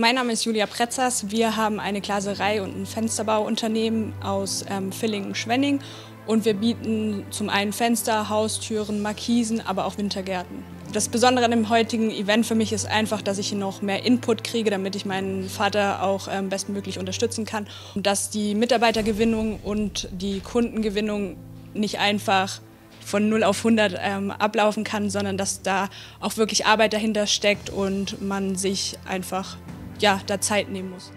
Mein Name ist Julia Pretzers. Wir haben eine Glaserei und ein Fensterbauunternehmen aus ähm, Villingen-Schwenning und wir bieten zum einen Fenster, Haustüren, Markisen, aber auch Wintergärten. Das Besondere an dem heutigen Event für mich ist einfach, dass ich noch mehr Input kriege, damit ich meinen Vater auch ähm, bestmöglich unterstützen kann. Und dass die Mitarbeitergewinnung und die Kundengewinnung nicht einfach von 0 auf 100 ähm, ablaufen kann, sondern dass da auch wirklich Arbeit dahinter steckt und man sich einfach ja, da Zeit nehmen muss.